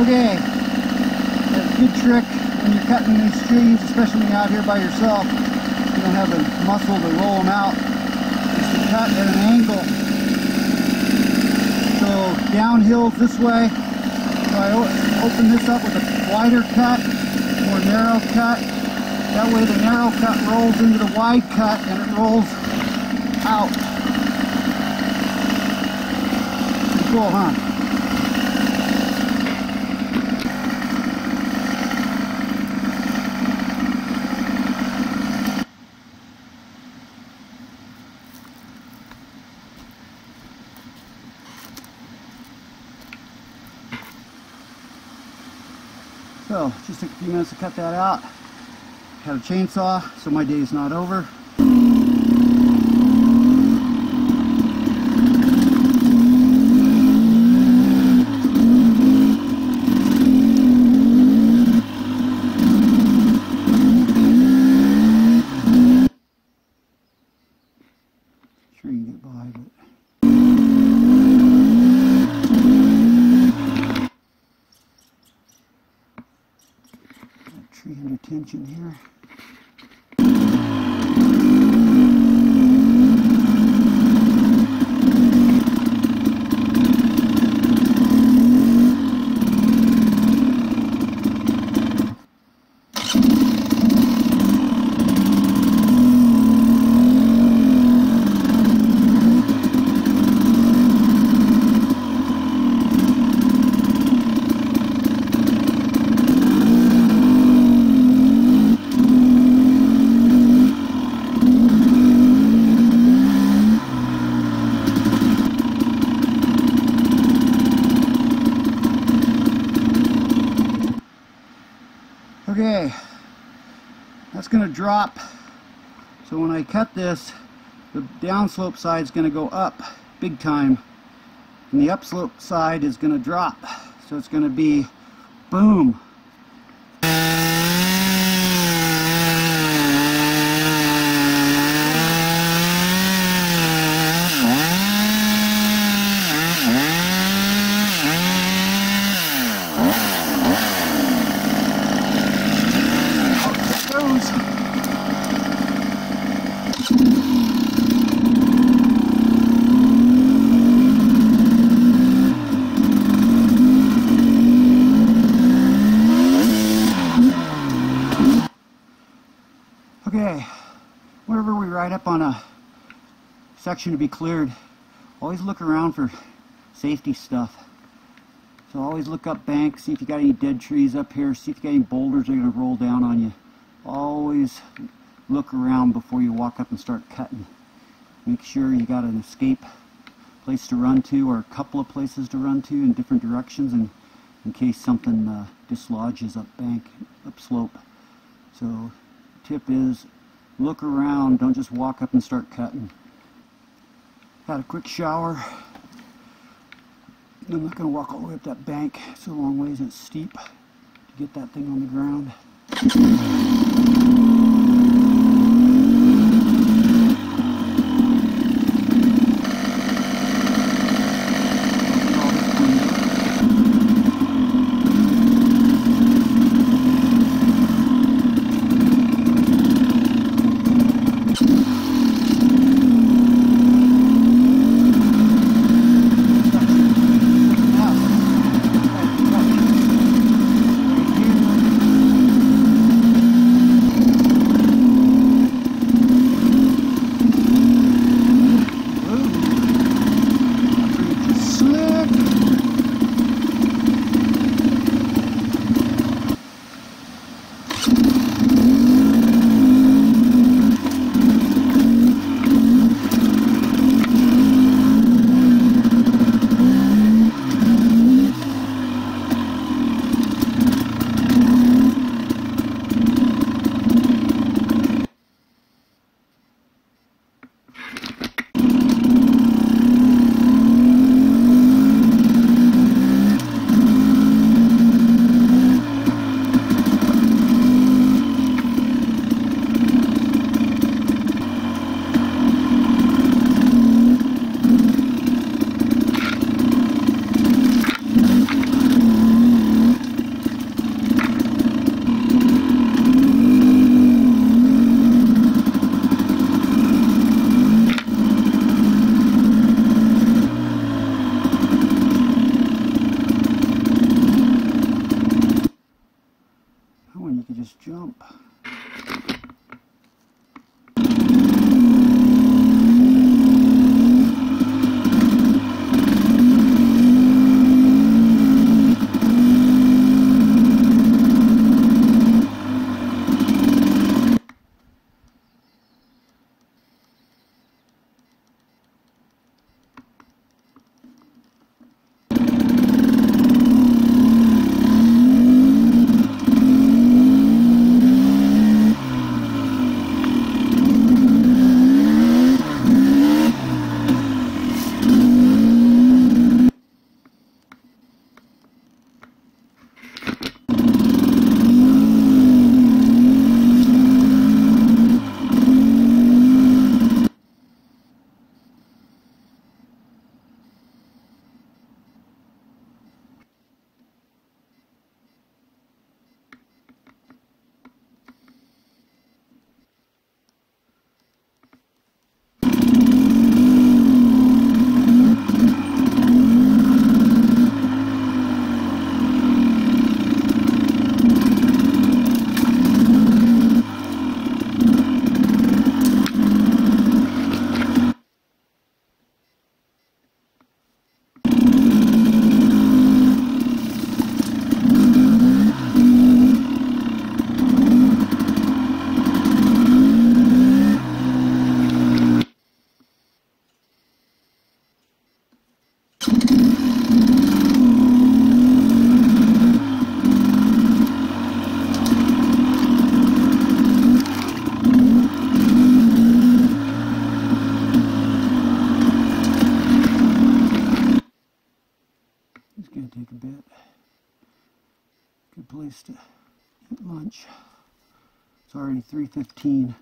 Okay, a good trick when you're cutting these trees, especially out here by yourself, you don't have the muscle to roll them out, is to cut at an angle. So downhill this way, so I open this up with a wider cut, more narrow cut. That way the narrow cut rolls into the wide cut and it rolls out. Pretty cool, huh? So just took a few minutes to cut that out. Had a chainsaw, so my day is not over. 今天 drop. So when I cut this, the downslope side is going to go up big time. And the upslope side is going to drop. So it's going to be boom. Okay, whenever we ride up on a section to be cleared, always look around for safety stuff. So always look up banks, see if you got any dead trees up here, see if you got any boulders that are going to roll down on you. Always look around before you walk up and start cutting. Make sure you got an escape place to run to or a couple of places to run to in different directions in, in case something uh, dislodges up bank, up slope. So tip is look around, don't just walk up and start cutting. Had a quick shower. I'm not going to walk all the way up that bank. It's a long ways and it's steep to get that thing on the ground. Oh, and you could just jump. It's gonna take a bit. Good place to eat lunch. It's already 3.15.